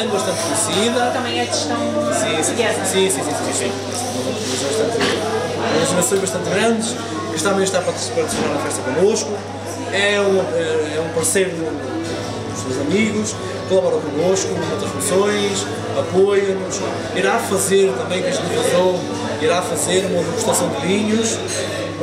bastante conhecida. Também é gestão Sim, sim, portuguesa. sim, sim, sim, sim, sim. Organizações bastante grandes, está também está a participar na festa connosco. É um, é um parceiro dos seus amigos, colabora connosco em outras funções, apoia-nos, irá fazer também, que a gente irá fazer uma degustação de vinhos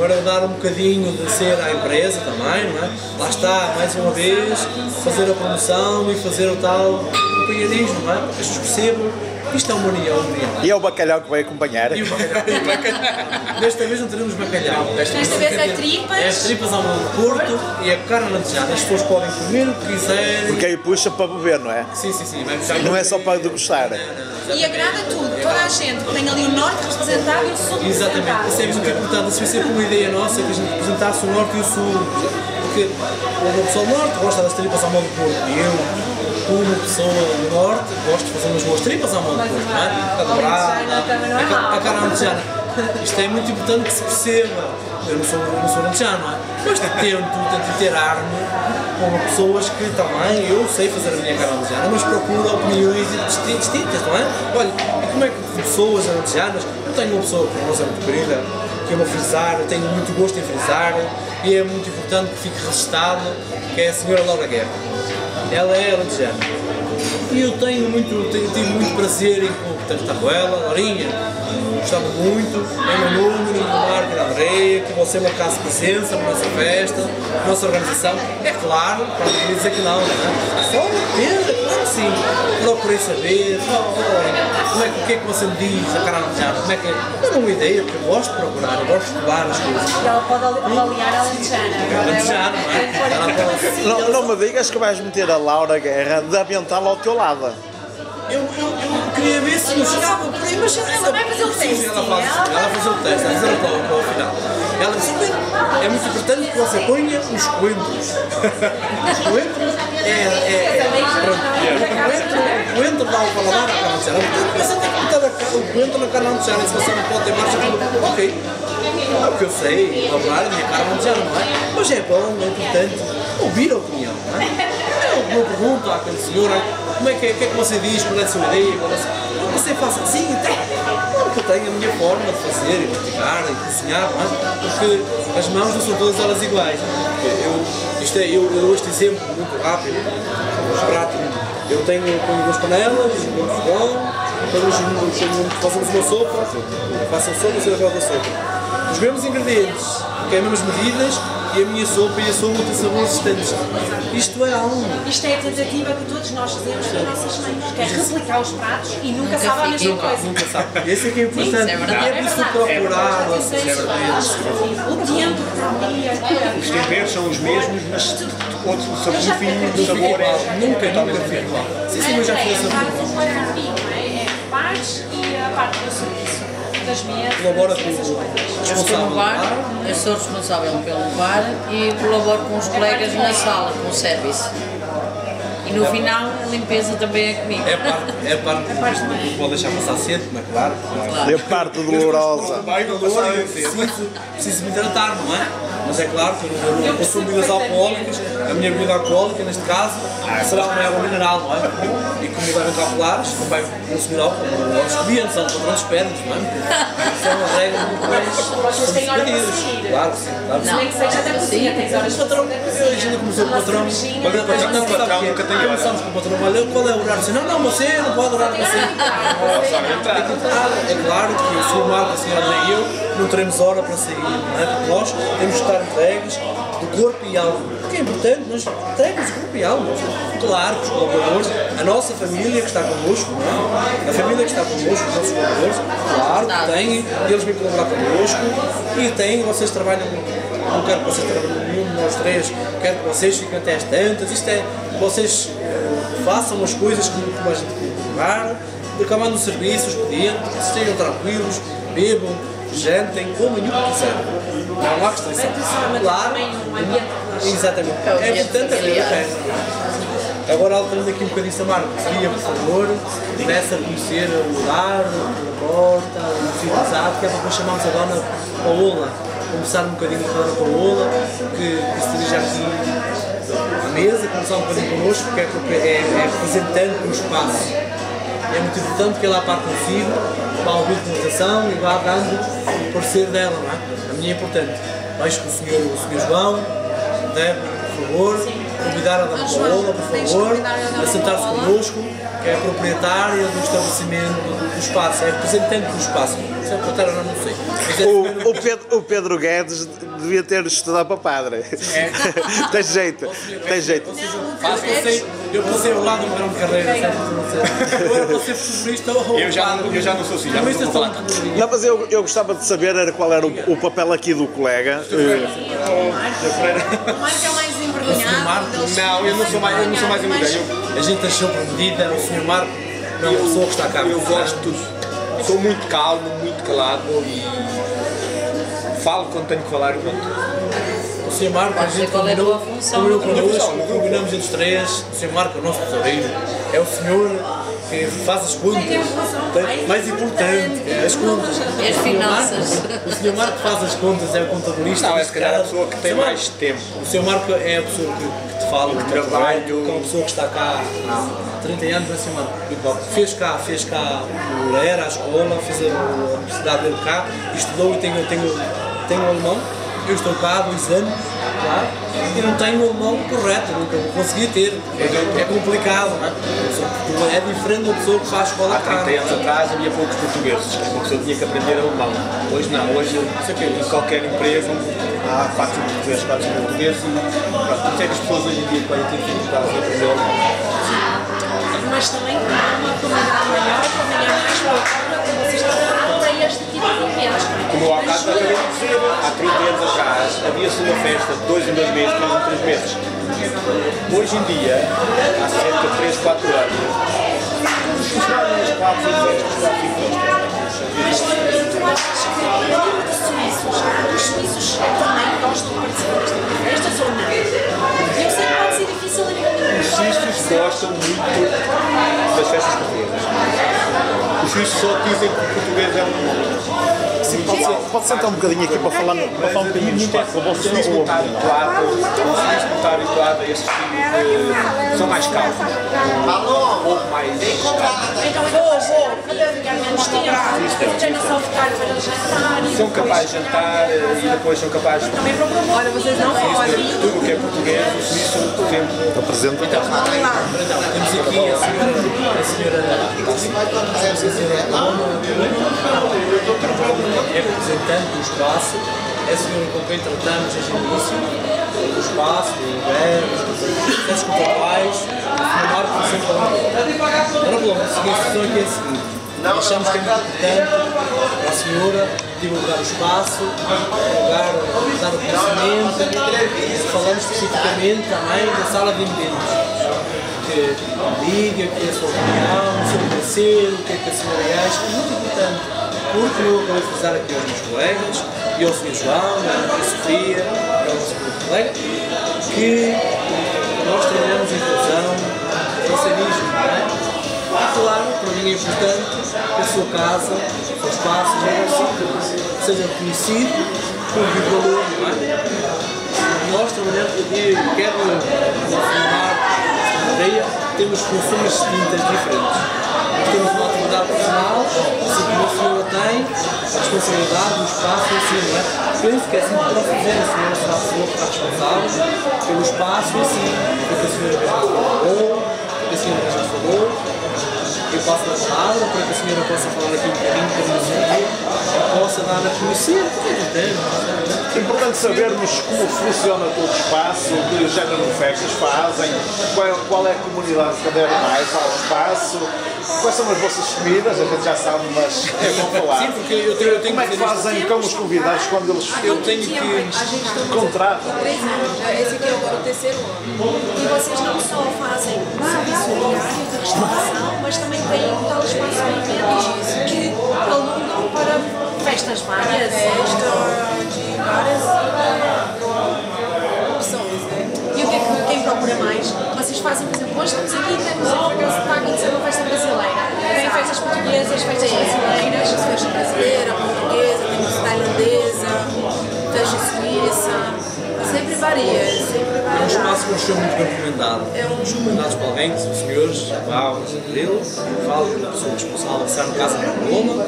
para dar um bocadinho de ser à empresa também, não é? Lá está, mais uma vez, fazer a promoção e fazer o tal companheirismo, não é? As pessoas percebam isto é uma união, união. E é o bacalhau que vai acompanhar. E o bacalhau. E o bacalhau. Desta vez não teremos bacalhau. Desta, Desta vez é tripas. É as tripas ao molho de Porto e a carne alentejana. As pessoas podem comer o que quiserem. Porque aí puxa para beber, não é? Sim, sim, sim. Não é só para degustar. E agrada tudo, toda a gente. Tem ali o norte representado e o sul Exatamente. Isso é muito importante. Isso foi sempre uma ideia nossa que a gente representasse o norte e o sul. Porque pessoal do norte gosta das tripas ao molho de Porto. E eu, como pessoa do norte, gosto de fazer umas boas tripas ao de Porto. Não é? A dobrada, a ca- mau. a carne alentejana. Isto é muito importante que se perceba. Eu não sou, não sou alentejano, não é? Mas tento, tento interar-me com pessoas que também eu sei fazer a minha carne alentejana, mas procuro opiniões disti- distintas, não é? Olha, e como é que pessoas alentejanas, eu tenho uma pessoa que não é muito querida, que é uma frisar, eu tenho muito gosto em frisar e é muito importante que fique registado, que é a senhora Laura Guerra. Ela é alentejana. E eu tenho muito, tenho, tive muito prazer em contactar com ela, Laurinha, gostava muito, em meu nome, no meu marco da Andreia, que você marcasse presença na nossa festa, na nossa organização. É claro, para não dizer que não, não é? Só depende, claro que sim. Procurei saber, como é, que- o que é que você me diz da cara alentejana, como é que é? Dá-me uma ideia, porque eu gosto de procurar, eu gosto de estudar as coisas. E ela pode avaliar a alentejana. Não é? Não, não me digas que vais meter a Laura Guerra de ambiental ao teu lado. Eu, eu, eu queria ver se não chegava por aí, mas Ela vai fazer o teste, ela faz, ela vai ela faz o teste, ela faz o final. Ela disse, "Bem, é muito importante que você ponha os coentros. Os coentros é, é, é o coentro, dá o paladar à carne alentejana. Portanto, você tem que botar o coentro na carne alentejana, se você não pode ter marcha, ok. É o que eu sei, elaborar a minha carne alentejana, não é? Mas é bom, é importante ouvir a opinião, não é? Eu, eu pergunto àquele senhor, como é que, é, que é que você diz, qual é a sua ideia, qual é a. Você faz assim, então, claro que eu tenho a minha forma de fazer, e praticar, e cozinhar, é? Porque as mãos não são todas elas iguais. Eu, isto é, eu, eu dou este exemplo muito rápido, muito prático. Eu tenho, ponho duas panelas, um fogão, quando fazemos uma sopa, faço a sopa e sei da sopa. Os mesmos ingredientes, que é as mesmas medidas, e a minha sopa e a sopa têm sabores distintos. Isto é algo. Isto é a tentativa que todos nós fazemos com as nossas mães, que é replicar os pratos e nunca, sabe a mesma coisa. Nunca sabe. Esse é que é importante. Isso é verdade. E é por isso procurar. Sei isso, O tempo que está Os temperos são os mesmos, mas outro sabor, já o sabor é Nunca, nunca fica igual. Sim, sim, mas já fiz É, a parte essa do vinho, não é? É partes e a parte do serviço, das Colabora com essas coisas. Eu estou no bar, eu sou responsável pelo bar e colaboro com os colegas na sala, com o service. E no final a limpeza também é comigo. É a parte, é parte que não pode deixar passar cedo, mas claro. Claro. É parte dolorosa. Vai preciso, preciso me hidratar, não é? Mas é claro que eu não- eu não consumo bebidas alcoólicas, a minha bebida alcoólica, neste caso, será uma água mineral, não é? E como devem calcular, não vai consumir álcool, não os clientes, são padrões espernos, não é? Isso é uma regra muito mais. Vocês têm hora para. Claro que sim, claro que sim. Nem que seja até cozinha, tens horas O patrão, eu ainda começou com o patrão. cervejinha. Olha, depois não, o patrão nunca tem hora. Começamos com o patrão, olha, qual é o horário? Assim, Não, não, você não pode orar assim. É claro que o Sr. Marco, a senhora e eu não teremos hora para sair, não é? Porque nós temos que estar entregues de corpo e alma. Porque é importante, nós entregues de corpo e alma. Claro que os colaboradores, a nossa família que está connosco, é? a família que está connosco, os nossos colaboradores, claro que têm, eles vêm colaborar connosco e têm, vocês trabalham, não quero que vocês trabalhem de nós três, quero que vocês fiquem até às tantas, isto é, vocês eh, façam as coisas como, como a gente colaborar, acabando o serviço, os que estejam tranquilos, bebam, jantem, comam o que quiserem. Não há restrição. Claro, exatamente. É importante a coisa. Agora, alterando aqui um bocadinho essa marca, queria, por favor, desse a conhecer o lar, a porta, o civilizado, que é para depois chamarmos a Dona Paola, conversar um bocadinho com a Dona Paola, que, que se dirige aqui mesa, conversar um bocadinho connosco, porque é, porque é, é representante do espaço. É muito importante que ela parte consigo, vá ouvir a apresentação e vá dando o parecer dela, não é? A minha é importante. Vais com o senhor, o senhor João, deve, por favor, convidar a Dona Paola, por favor, a sentar-se connosco, que é a proprietária do estabelecimento, do, espaço, é representante do espaço. Se é proprietária, eu não sei. É O, o Pedro, o Pedro Guedes devia ter estudado para padre. tem jeito, tem jeito. Eu passei, eu passei ao lado do grão de carreira, era para ser futebolista ou Eu já, não- eu já não sou assim, já não Futebolista estou a são falar tanto. Não, mas eu, eu gostava de saber era qual era o, o papel aqui do colega. O Marco é mais envergonhado. Não, eu não sou mais, eu não sou mais. Eu, A gente achou por medida, o Sr. Marco não é uma pessoa que está cá. eu gosto, sou muito calmo, muito calado e falo quando tenho que falar e pronto. O Sr. Marco, a Não sei gente qual é a combinou, tua função. combinou connosco, combinamos entre os três. O Sr. Marco é o nosso tesoureiro, é o senhor que faz as contas. Tem- Mais importante, é as contas. As finanças. Marco- O Sr. Marco faz as contas, é o contabilista. Não, é se calhar a pessoa que tem mais tempo. O Sr. Marco é a pessoa que, que te fala, que te trabalho. que é uma pessoa que está cá há 30 anos, não é. Marco? Fez cá, fez cá o ERA, a escola, fez a a universidade dele cá, estudou e tenho, tenho, tenho alemão. Eu estou cá há dois anos, claro, e não tenho o alemão correto, nunca vou conseguir ter. É, é complicado, não é? É diferente da pessoa que faz escola Há cá. 30 anos atrás havia poucos portugueses, uma pessoa tinha que aprender alemão. Hoje não, hoje em qualquer emprego há 4 portugueses, 4 portugueses e pronto, é as pessoas hoje em dia podem ter dificuldade em aprender alemão. Mas também há uma uma festa de 2 em 2 meses, 3 em 3 meses. Hoje em dia, há cerca de 3, 4 anos, os funcionários 4 5 festas, 4 5 festas. Mas tu achas que o número de suíços, os suíços também gostam de participar festas que difícil Os suíços gostam muito das festas portuguesas. Os suíços só dizem que o português é um. Pode, sentar um bocadinho aqui para falar, para falar um bocadinho do espaço. Eu vou O suíço não está habituado, o não está habituado a esse estilo de. são mais calmos. Um pouco mais. Então eu vou, vou, tempo, e São capazes de jantar eh, e depois são capazes de. também para promover. Olha, vocês não podem. Tudo o que é português, o suíço sempre. Apresenta. Então, temos aqui a senhora, a senhora, a senhora Paloma, é representante do espaço, é a senhora com quem tratamos desde o início, do espaço, do inverno, dos processos contratuais, o senhor Marco sempre falando. Ora, Paloma, a questão aqui é a seguinte, achamos que é muito importante a senhora divulgar o espaço, divulgar, dar o conhecimento, falamos especificamente também da sala de eventos. Que diga que é a sua opinião, o seu parecer, o que é que a senhora acha, é muito importante, porque de frisar aqui aos meus colegas, e ao Sr. João, à Sofia, ao nosso colega, que nós trabalhamos em inclusão, socialismo, não é? Claro, para mim é importante que a sua casa, o seu espaço, seja, seja reconhecido por valor, não é? Nós trabalhamos aqui, quer no nosso mar, na areia, temos funções distintas, diferentes. Temos uma atividade profissional, assim como a senhora tem, a responsabilidade do espaço si, não é? Penso que é assim que para fazer, a senhora será a pessoa que está responsável pelo espaço si, porque a senhora falou, a senhora já falou, eu passo a palavra para que a senhora possa falar aqui um bocadinho para nos ouvir e possa dar a conhecer o que é. É importante sabermos como funciona todo o espaço, que género de festas fazem, qual, qual é a comunidade que adere mais ao espaço, quais são as vossas comidas, a gente já sabe, mas é bom falar. Sim, porque eu tenho, eu tenho Como é que fazem com os convidados quando eles Eu tenho que. Contratam? esse aqui é agora o terceiro ano. E vocês não só fazem serviço de restauração, mas também um tal eventos que alugam para festas várias. Festa de várias opções, né? E o que é que quem procura mais? Vocês fazem, por exemplo, hoje estamos aqui e temos está a acontecer uma festa brasileira. Tem festas portuguesas, festas brasileiras. festa brasileira, Sempre varia, sempre É um espaço não achou muito bem recomendado. Os recomendados para alguém, que são senhores, vá, dele, fala com a pessoa responsável estar no caso da Paloma.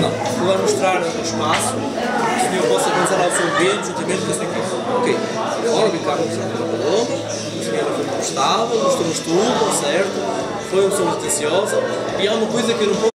Não, vou lá mostrar o espaço, o senhor possa pensar ao seu bem, juntamente com esse aqui. Ok, agora mostrar a Paloma, a senhora foi gostável, mostrou-nos tudo, certo? Foi uma pessoa atenciosa, e há uma coisa que eu não posso